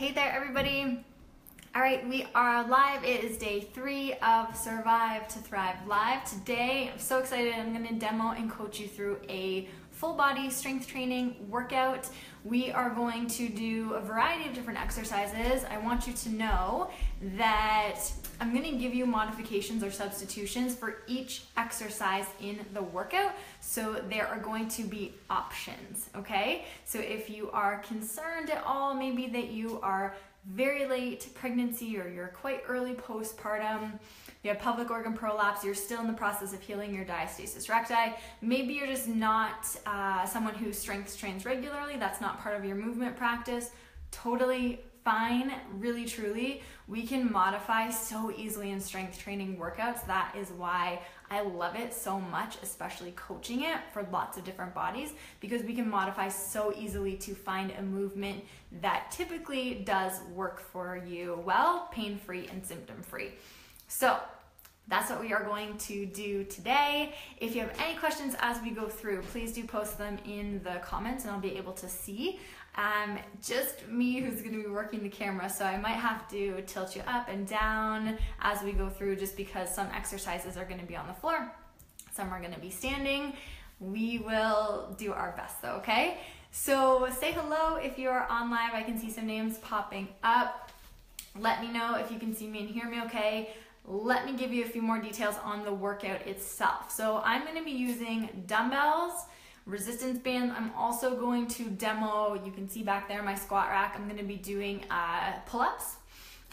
Hey there, everybody. All right, we are live. It is day three of Survive to Thrive Live. Today, I'm so excited. I'm going to demo and coach you through a full body strength training workout. We are going to do a variety of different exercises. I want you to know that I'm going to give you modifications or substitutions for each exercise in the workout. So there are going to be options, okay? So if you are concerned at all, maybe that you are very late pregnancy or you're quite early postpartum, you have pelvic organ prolapse, you're still in the process of healing your diastasis recti, maybe you're just not uh, someone who strength trains regularly, that's not part of your movement practice, totally fine, really truly. We can modify so easily in strength training workouts. That is why I love it so much, especially coaching it for lots of different bodies, because we can modify so easily to find a movement that typically does work for you well, pain free, and symptom free. So, that's what we are going to do today. If you have any questions as we go through, please do post them in the comments and I'll be able to see. Um, just me who's going to be working the camera, so I might have to tilt you up and down as we go through just because some exercises are going to be on the floor, some are going to be standing. We will do our best though, okay? So say hello if you're on live. I can see some names popping up. Let me know if you can see me and hear me okay let me give you a few more details on the workout itself. So I'm going to be using dumbbells, resistance bands. I'm also going to demo, you can see back there my squat rack, I'm going to be doing uh, pull-ups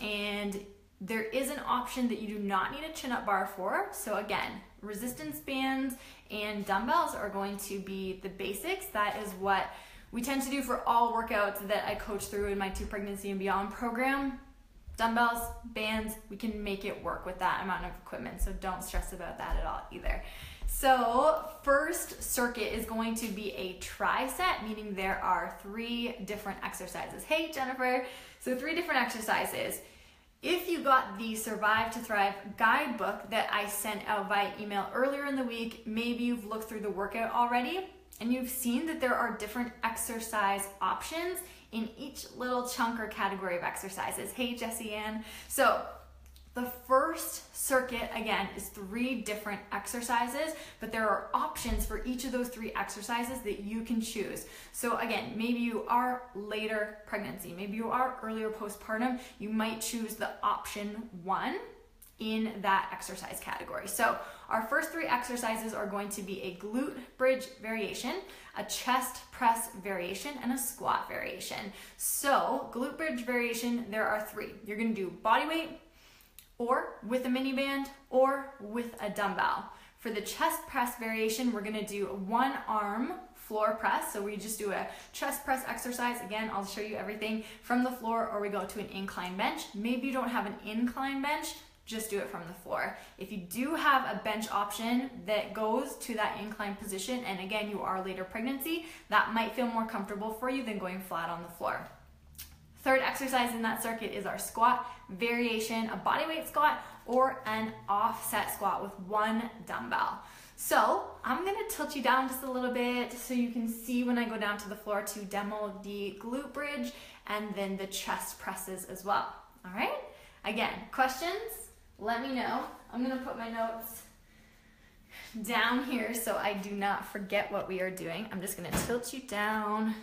and there is an option that you do not need a chin-up bar for. So again, resistance bands and dumbbells are going to be the basics. That is what we tend to do for all workouts that I coach through in my two pregnancy and beyond program dumbbells, bands, we can make it work with that amount of equipment. So don't stress about that at all either. So, first circuit is going to be a tri-set, meaning there are three different exercises. Hey, Jennifer. So, three different exercises. If you got the Survive to Thrive guidebook that I sent out via email earlier in the week, maybe you've looked through the workout already and you've seen that there are different exercise options in each little chunk or category of exercises. Hey, Jessie Ann. So, the first circuit, again, is three different exercises, but there are options for each of those three exercises that you can choose. So, again, maybe you are later pregnancy, maybe you are earlier postpartum, you might choose the option one in that exercise category. So, our first three exercises are going to be a glute bridge variation, a chest press variation, and a squat variation. So, glute bridge variation, there are three. You're gonna do body weight, or with a mini band, or with a dumbbell. For the chest press variation, we're gonna do one arm floor press. So we just do a chest press exercise. Again, I'll show you everything from the floor or we go to an incline bench. Maybe you don't have an incline bench, just do it from the floor. If you do have a bench option that goes to that incline position, and again, you are later pregnancy, that might feel more comfortable for you than going flat on the floor. Third exercise in that circuit is our squat variation, a bodyweight squat or an offset squat with one dumbbell. So I'm gonna tilt you down just a little bit so you can see when I go down to the floor to demo the glute bridge and then the chest presses as well. All right? Again, questions? Let me know. I'm gonna put my notes down here so I do not forget what we are doing. I'm just gonna tilt you down,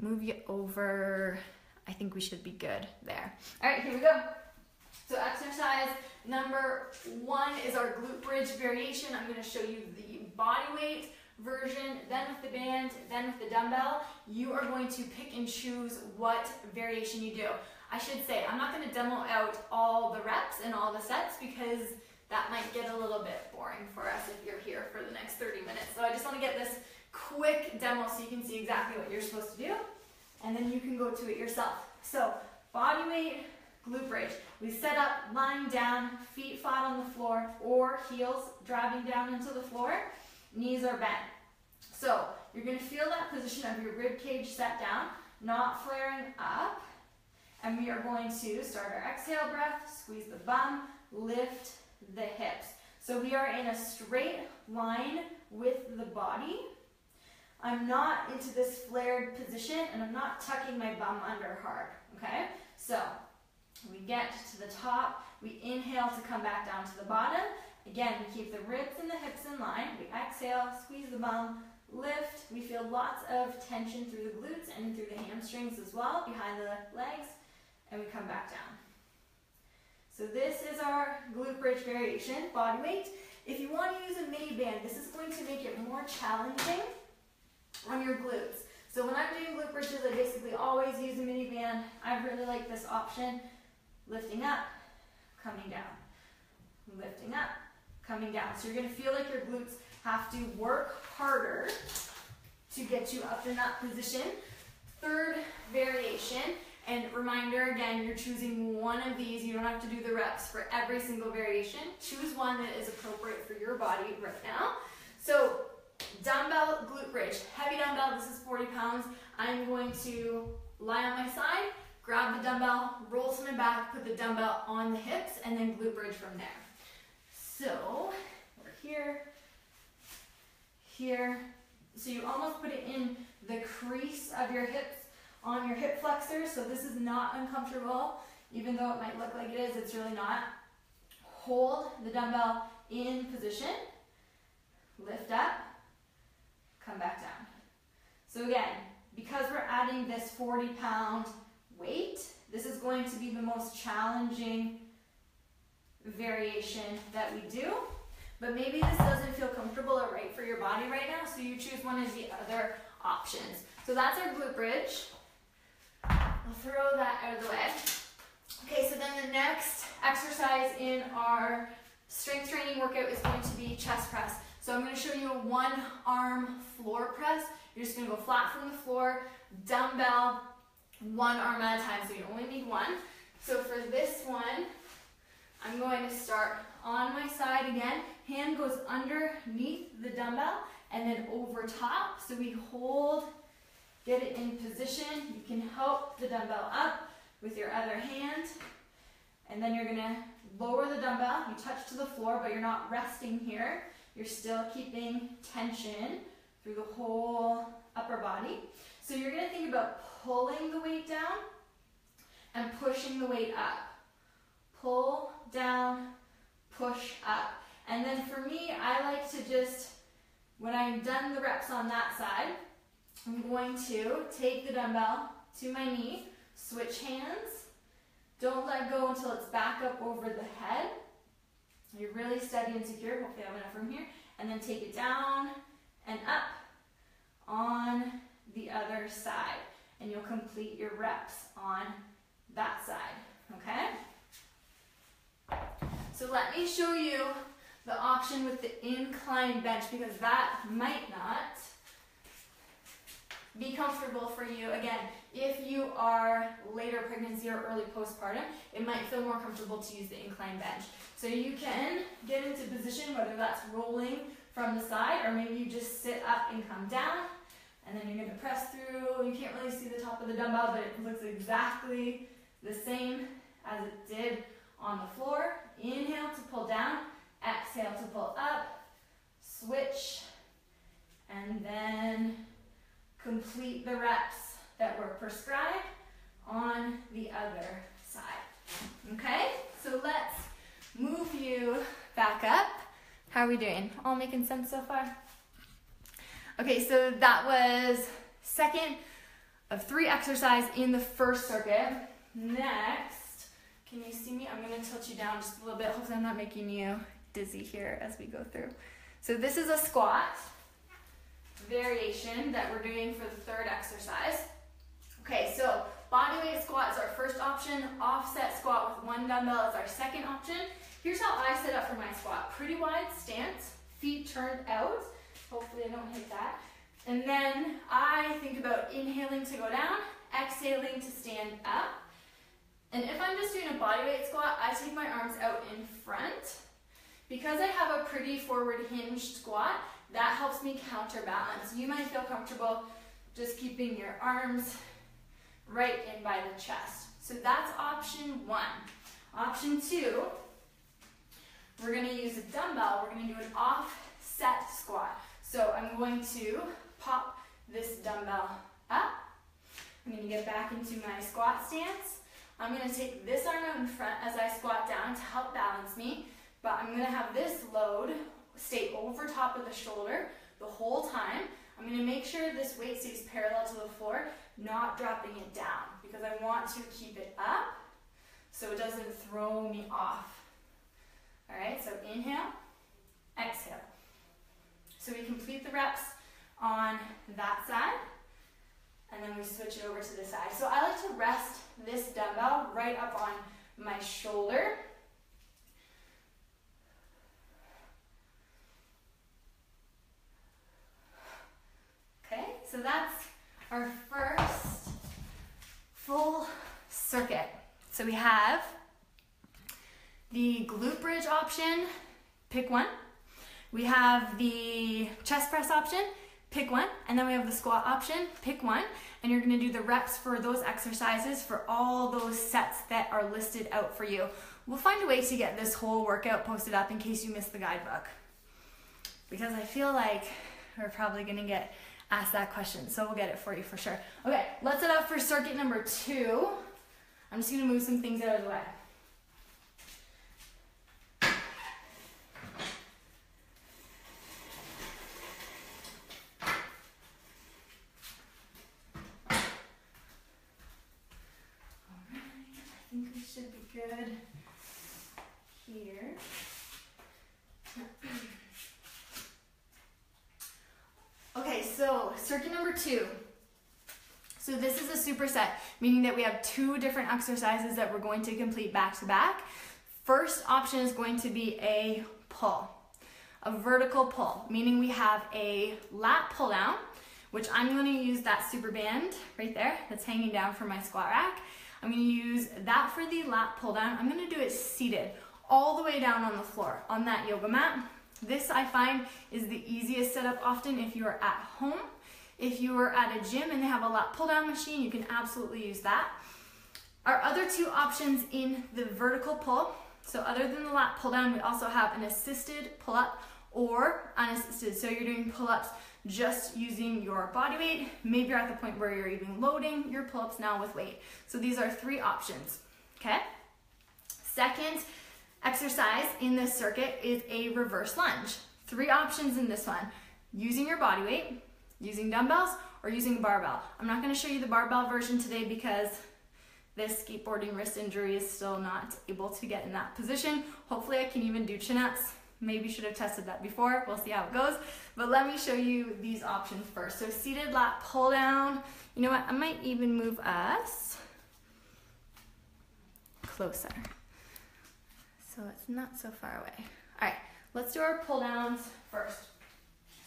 move you over. I think we should be good there. All right, here we go. So exercise number one is our glute bridge variation. I'm gonna show you the body weight version, then with the band, then with the dumbbell. You are going to pick and choose what variation you do. I should say, I'm not gonna demo out all the reps and all the sets because that might get a little bit boring for us if you're here for the next 30 minutes. So I just wanna get this quick demo so you can see exactly what you're supposed to do and then you can go to it yourself. So body weight, glute bridge. We set up lying down, feet flat on the floor or heels driving down into the floor, knees are bent. So you're gonna feel that position of your rib cage set down, not flaring up, and we are going to start our exhale breath, squeeze the bum, lift the hips. So we are in a straight line with the body. I'm not into this flared position and I'm not tucking my bum under hard, okay? So we get to the top, we inhale to come back down to the bottom. Again, we keep the ribs and the hips in line. We exhale, squeeze the bum, lift. We feel lots of tension through the glutes and through the hamstrings as well, behind the legs, and we come back down. So this is our glute bridge variation, body weight. If you want to use a mini band, this is going to make it more challenging on your glutes. So when I'm doing glute bridges, I basically always use a mini band. I really like this option. Lifting up, coming down. Lifting up, coming down. So you're gonna feel like your glutes have to work harder to get you up in that position. Third variation, and reminder again, you're choosing one of these. You don't have to do the reps for every single variation. Choose one that is appropriate for your body right now. So dumbbell glute bridge, heavy dumbbell, this is 40 pounds. I'm going to lie on my side, grab the dumbbell, roll to my back, put the dumbbell on the hips, and then glute bridge from there. So we're here, here. So you almost put it in the crease of your hips on your hip flexors. So this is not uncomfortable, even though it might look like it is, it's really not. Hold the dumbbell in position, lift up, come back down. So again, because we're adding this 40 pound weight, this is going to be the most challenging variation that we do. But maybe this doesn't feel comfortable or right for your body right now, so you choose one of the other options. So that's our glute bridge. I'll throw that out of the way. Okay, so then the next exercise in our strength training workout is going to be chest press. So I'm going to show you a one arm floor press. You're just going to go flat from the floor, dumbbell, one arm at a time. So you only need one. So for this one, I'm going to start on my side again. Hand goes underneath the dumbbell and then over top. So we hold Get it in position. You can help the dumbbell up with your other hand. And then you're gonna lower the dumbbell. You touch to the floor, but you're not resting here. You're still keeping tension through the whole upper body. So you're gonna think about pulling the weight down and pushing the weight up. Pull down, push up. And then for me, I like to just, when I'm done the reps on that side, I'm going to take the dumbbell to my knee, switch hands. Don't let go until it's back up over the head. You're really steady and secure. Hopefully I have enough room here. And then take it down and up on the other side. And you'll complete your reps on that side, okay? So let me show you the option with the incline bench because that might not be comfortable for you. Again, if you are later pregnancy or early postpartum, it might feel more comfortable to use the incline bench. So you can get into position, whether that's rolling from the side or maybe you just sit up and come down. And then you're gonna press through. You can't really see the top of the dumbbell, but it looks exactly the same as it did on the floor. Inhale to pull down, exhale to pull up, switch, and then complete the reps that were prescribed on the other side. Okay, so let's move you back up. How are we doing? All making sense so far? Okay, so that was second of three exercise in the first circuit. Next, can you see me? I'm gonna tilt you down just a little bit. Hopefully I'm not making you dizzy here as we go through. So this is a squat variation that we're doing for the third exercise. Okay, so body weight squat is our first option. Offset squat with one dumbbell is our second option. Here's how I set up for my squat. Pretty wide stance, feet turned out. Hopefully I don't hit that. And then I think about inhaling to go down, exhaling to stand up. And if I'm just doing a body weight squat, I take my arms out in front. Because I have a pretty forward hinged squat, that helps me counterbalance. You might feel comfortable just keeping your arms right in by the chest. So that's option one. Option two, we're gonna use a dumbbell. We're gonna do an offset squat. So I'm going to pop this dumbbell up. I'm gonna get back into my squat stance. I'm gonna take this arm out in front as I squat down to help balance me, but I'm gonna have this load stay over top of the shoulder the whole time. I'm gonna make sure this weight stays parallel to the floor, not dropping it down, because I want to keep it up so it doesn't throw me off. All right, so inhale, exhale. So we complete the reps on that side, and then we switch it over to the side. So I like to rest this dumbbell right up on my shoulder. Okay, so that's our first full circuit. So we have the glute bridge option, pick one. We have the chest press option, pick one. And then we have the squat option, pick one. And you're gonna do the reps for those exercises for all those sets that are listed out for you. We'll find a way to get this whole workout posted up in case you missed the guidebook. Because I feel like we're probably gonna get asked that question, so we'll get it for you for sure. Okay, let's set up for circuit number two. I'm just gonna move some things out of the way. should be good here. okay, so circuit number two. So this is a superset, meaning that we have two different exercises that we're going to complete back to back. First option is going to be a pull, a vertical pull, meaning we have a lat pull down, which I'm going to use that super band right there that's hanging down from my squat rack. I'm gonna use that for the lat pull down. I'm gonna do it seated all the way down on the floor on that yoga mat. This I find is the easiest setup often if you are at home. If you are at a gym and they have a lat pull down machine, you can absolutely use that. Our other two options in the vertical pull, so other than the lat pull down, we also have an assisted pull up or unassisted. So you're doing pull ups just using your body weight. Maybe you're at the point where you're even loading your pull-ups now with weight. So these are three options, okay? Second exercise in this circuit is a reverse lunge. Three options in this one. Using your body weight, using dumbbells, or using a barbell. I'm not gonna show you the barbell version today because this skateboarding wrist injury is still not able to get in that position. Hopefully I can even do chin-ups Maybe should have tested that before. We'll see how it goes. But let me show you these options first. So seated lat pull down. You know what? I might even move us closer. So it's not so far away. All right, let's do our pull downs first.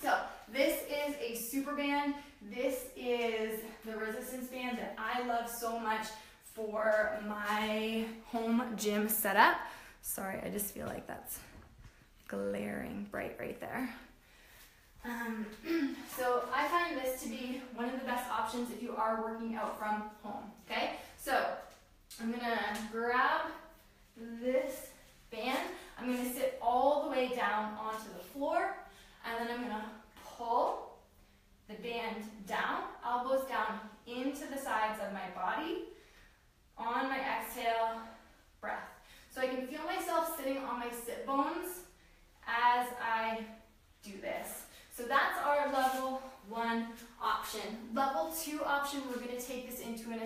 So this is a super band. This is the resistance band that I love so much for my home gym setup. Sorry, I just feel like that's glaring bright right there. Um, so I find this to be one of the best options if you are working out from home, okay? So I'm gonna grab this band, I'm gonna sit all the way down onto the floor, and then I'm gonna pull the band down, elbows down into the sides of my body. On my exhale, breath. So I can feel myself sitting on my sit bones as I do this. So that's our level one option. Level two option, we're gonna take this into an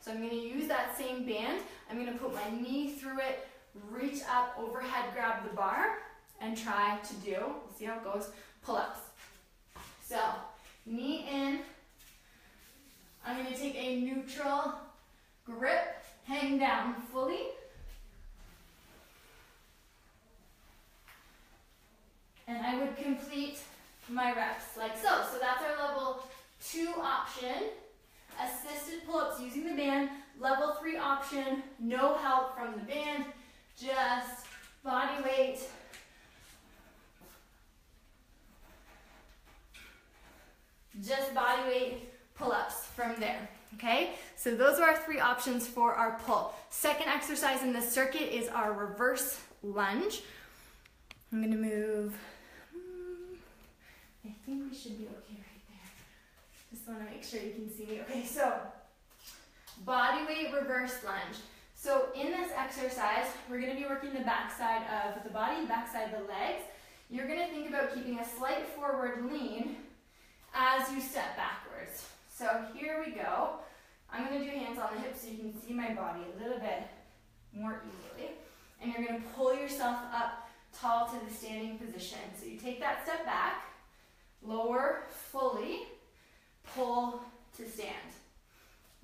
So I'm gonna use that same band. I'm gonna put my knee through it, reach up, overhead grab the bar, and try to do, see how it goes, pull-ups. So, knee in. I'm gonna take a neutral grip, hang down fully. and I would complete my reps like so. So that's our level two option. Assisted pull-ups using the band. Level no help from the band, just body weight. Just body weight pull-ups from there. Okay, so those are our three options for our pull. Second exercise in the circuit is our reverse lunge. I'm gonna move I think we should be okay right there. Just want to make sure you can see me. Okay, so weight reverse lunge. So in this exercise, we're going to be working the backside of the body, backside of the legs. You're going to think about keeping a slight forward lean as you step backwards. So here we go. I'm going to do hands on the hips so you can see my body a little bit more easily. And you're going to pull yourself up tall to the standing position. So you take that step back, lower fully, pull to stand.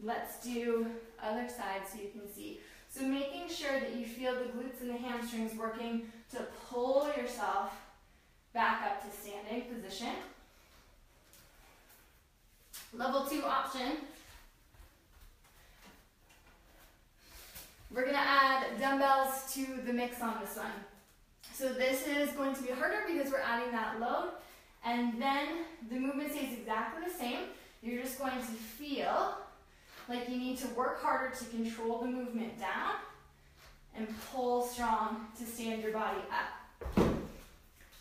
Let's do other side so you can see. So making sure that you feel the glutes and the hamstrings working to pull yourself back up to standing position. Level two option. We're gonna add dumbbells to the mix on this one. So this is going to be harder because we're adding that load. And then the movement stays exactly the same. You're just going to feel like you need to work harder to control the movement down and pull strong to stand your body up.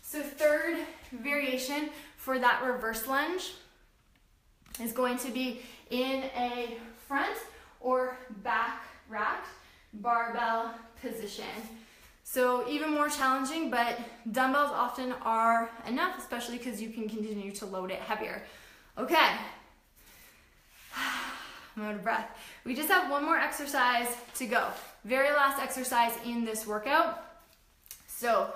So third variation for that reverse lunge is going to be in a front or back racked barbell position. So even more challenging, but dumbbells often are enough, especially because you can continue to load it heavier. Okay, I'm out of breath. We just have one more exercise to go. Very last exercise in this workout. So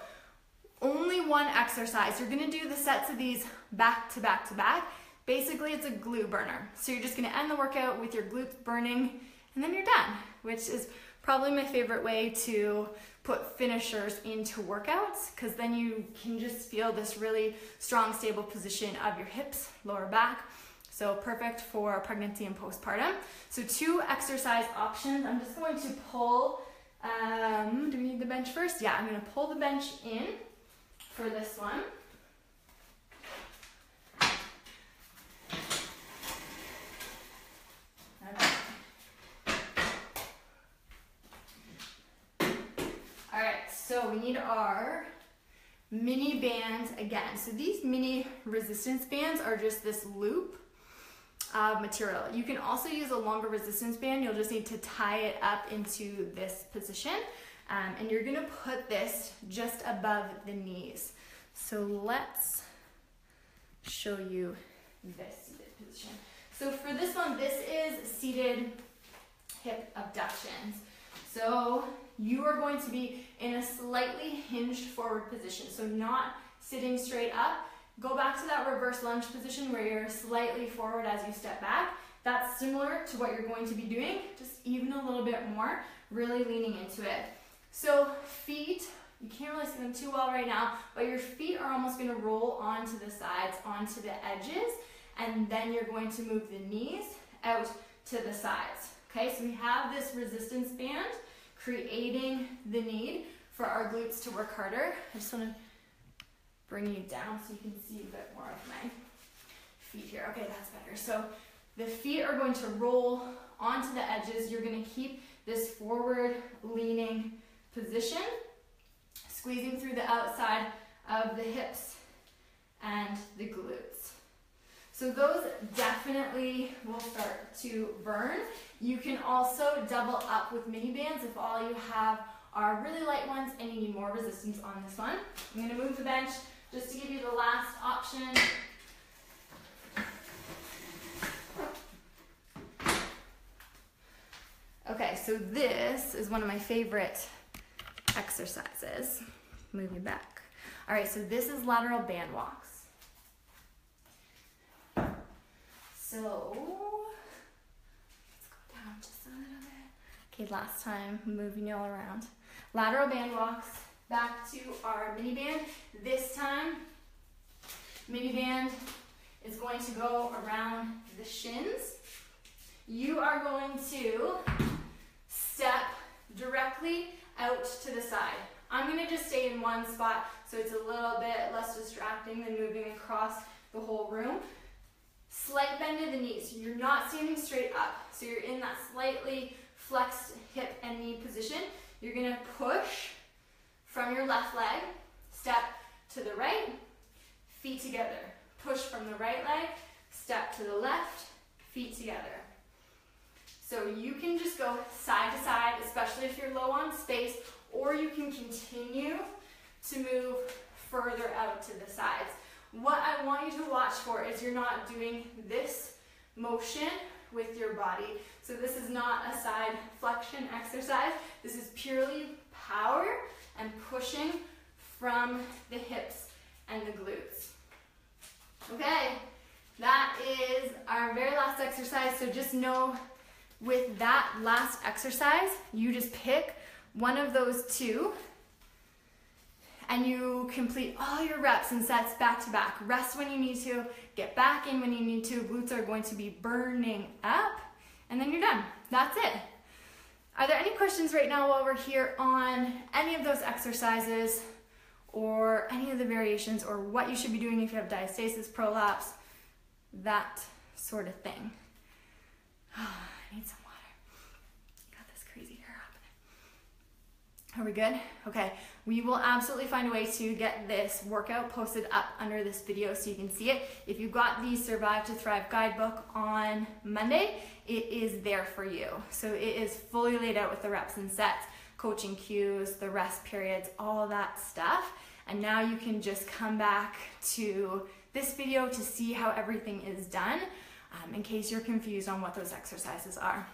only one exercise. You're gonna do the sets of these back to back to back. Basically, it's a glute burner. So you're just gonna end the workout with your glutes burning and then you're done, which is probably my favorite way to put finishers into workouts because then you can just feel this really strong, stable position of your hips, lower back, so perfect for pregnancy and postpartum. So two exercise options. I'm just going to pull, um, do we need the bench first? Yeah, I'm gonna pull the bench in for this one. All right, so we need our mini bands again. So these mini resistance bands are just this loop of material. You can also use a longer resistance band. You'll just need to tie it up into this position. Um, and you're gonna put this just above the knees. So let's show you this seated position. So for this one, this is seated hip abductions. So you are going to be in a slightly hinged forward position. So not sitting straight up, Go back to that reverse lunge position where you're slightly forward as you step back. That's similar to what you're going to be doing, just even a little bit more, really leaning into it. So feet, you can't really see them too well right now, but your feet are almost gonna roll onto the sides, onto the edges, and then you're going to move the knees out to the sides. Okay, so we have this resistance band creating the need for our glutes to work harder. I just wanna bring you down so you can see a bit more of my feet here. Okay, that's better. So the feet are going to roll onto the edges. You're going to keep this forward leaning position, squeezing through the outside of the hips and the glutes. So those definitely will start to burn. You can also double up with mini bands if all you have are really light ones and you need more resistance on this one. I'm gonna move the bench just to give you the last option. Okay, so this is one of my favorite exercises. Move you back. All right, so this is lateral band walks. So, let's go down just a little bit. Okay, last time, moving you all around. Lateral band walks back to our mini band. This time, mini band is going to go around the shins. You are going to step directly out to the side. I'm gonna just stay in one spot so it's a little bit less distracting than moving across the whole room. Slight bend of the knees. You're not standing straight up. So you're in that slightly flexed hip and knee position. You're gonna push from your left leg, step to the right, feet together. Push from the right leg, step to the left, feet together. So you can just go side to side, especially if you're low on space, or you can continue to move further out to the sides. What I want you to watch for is you're not doing this motion with your body. So this is not a side flexion exercise. This is purely power and pushing from the hips and the glutes. Okay, that is our very last exercise. So just know with that last exercise, you just pick one of those two and you complete all your reps and sets back to back. Rest when you need to, get back in when you need to. Glutes are going to be burning up, and then you're done. That's it. Are there any questions right now while we're here on any of those exercises or any of the variations or what you should be doing if you have diastasis, prolapse, that sort of thing? I need some Are we good? Okay, we will absolutely find a way to get this workout posted up under this video so you can see it. If you got the Survive to Thrive guidebook on Monday, it is there for you. So it is fully laid out with the reps and sets, coaching cues, the rest periods, all that stuff. And now you can just come back to this video to see how everything is done um, in case you're confused on what those exercises are.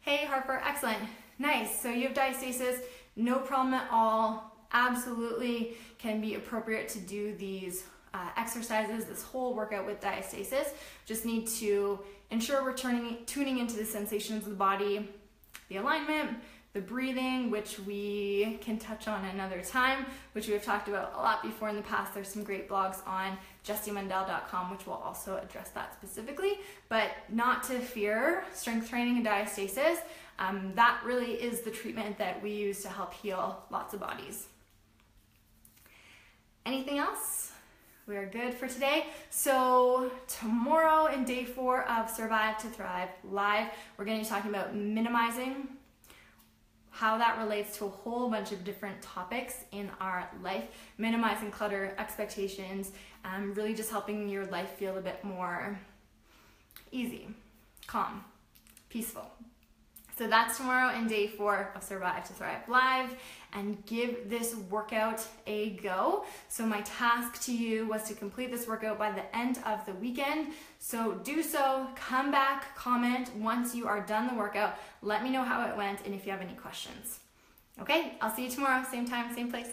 Hey Harper, excellent. Nice, so you have diastasis, no problem at all. Absolutely can be appropriate to do these uh, exercises, this whole workout with diastasis. Just need to ensure we're turning, tuning into the sensations of the body, the alignment, the breathing, which we can touch on another time, which we have talked about a lot before in the past. There's some great blogs on jessiemundell.com, which will also address that specifically. But not to fear strength training and diastasis. Um, that really is the treatment that we use to help heal lots of bodies. Anything else? We are good for today. So, tomorrow in day four of Survive to Thrive Live, we're going to be talking about minimizing, how that relates to a whole bunch of different topics in our life, minimizing clutter, expectations, um, really just helping your life feel a bit more easy, calm, peaceful. So that's tomorrow in day four of Survive to Thrive Live and give this workout a go. So my task to you was to complete this workout by the end of the weekend. So do so, come back, comment once you are done the workout. Let me know how it went and if you have any questions. Okay, I'll see you tomorrow, same time, same place.